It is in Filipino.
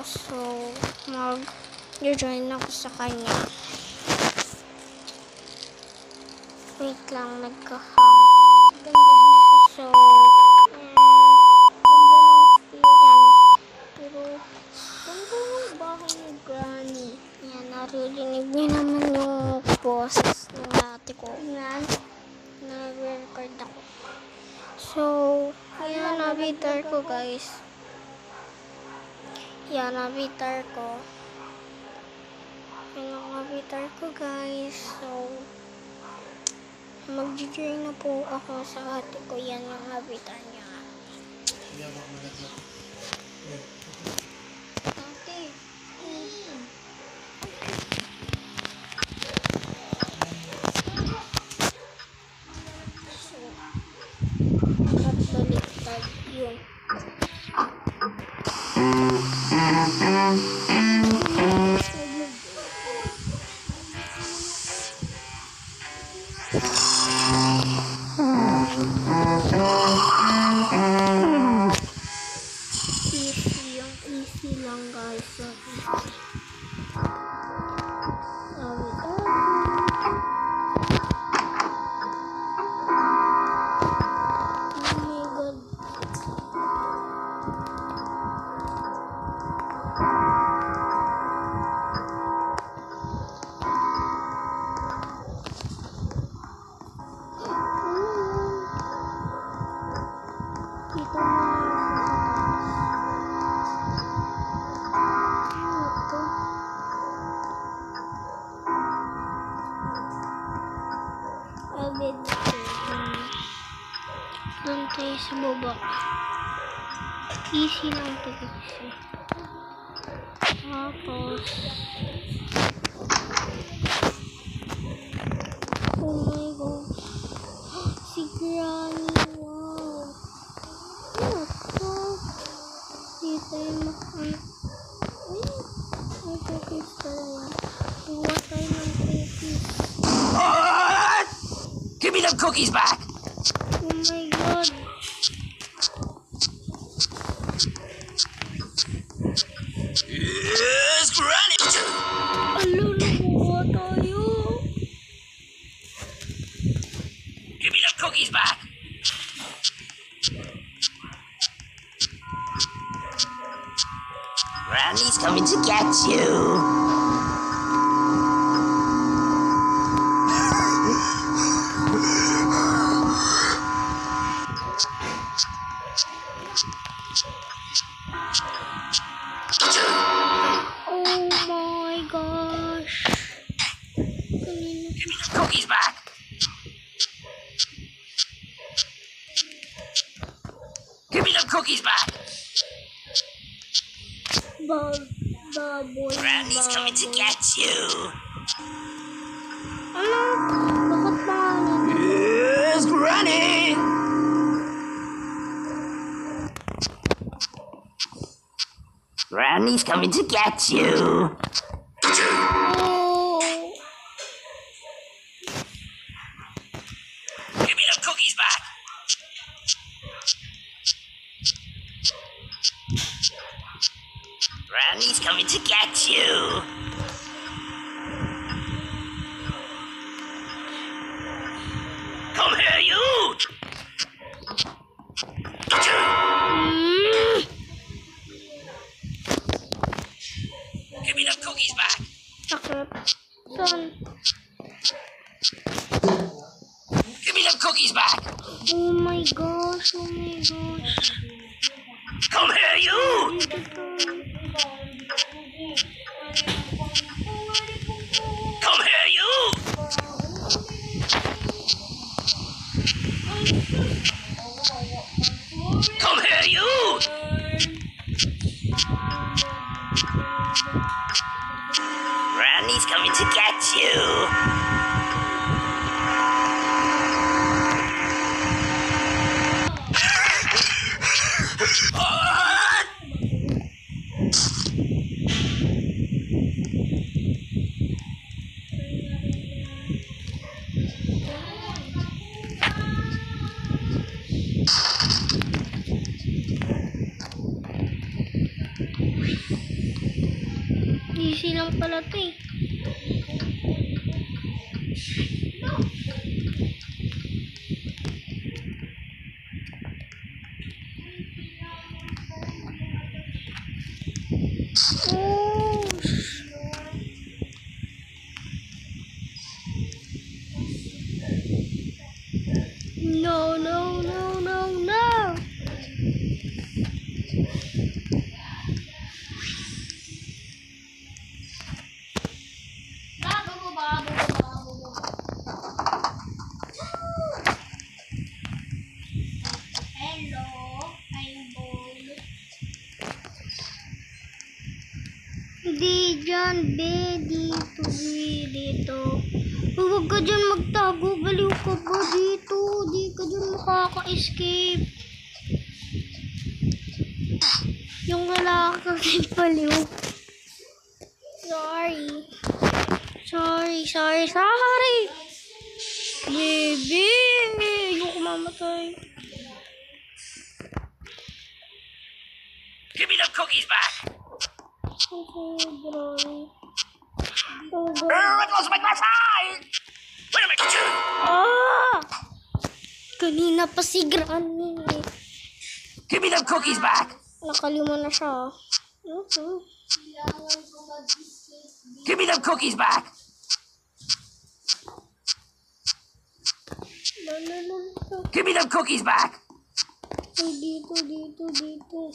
So, mag-join ako sa kanya. Wait lang, nagka-hang. So, naririnig niyo naman yung boses ng ate ko. Yan, nag-record ako. So, yan, nabitar ko guys. Yan, nabitar ko. Yan ang nabitar ko guys. So, mag-join na po ako sa ate ko. Yan ang nabitar niya. Ate. So, nagbaliktad yun. Easy Mm-hmm. Ko. Doon tayo sa baba. Easy lang to kasi. Tapos. Oh my god. Si Granny. Wow. Ano to? Di tayo makan. Ay, may cookies pala yan. Kuha cookies back! Oh my god. Yes, Granny! Alo, nakuha tayo. Give me them cookies back! Granny's coming to get you. Oh my gosh. Jimmy's cookies back. Give me the cookies back. Coming to get you. Hello, bakit? Yes, Granny! Granny's coming to get you. Oh. Give me them cookies back. Granny's coming to get you. Saan? Give me them cookies back. Oh my gosh, oh my gosh. Come here, you! Come here, you! Come here, you! Granny's coming to get miss you. Easy lang pala to eh. No, no, no, no, no. Hindi dyan, be. Dito, be. Dito. Huwag ka dyan magtago. Baliw ka ba dito? Di ka dyan makaka-escape. Yung wala ka kay baliw. Sorry. Sorry, sorry, sorry. Baby, ayoko mamatay. Give me the cookies back! Oh, God. Oh, it was my glass eye! Wait a minute! Ah! Kanina pa si Granny. Give me the cookies back! Nakalima na siya. Okay. Give me the cookies back! Give me the cookies back! Dito, dito, dito.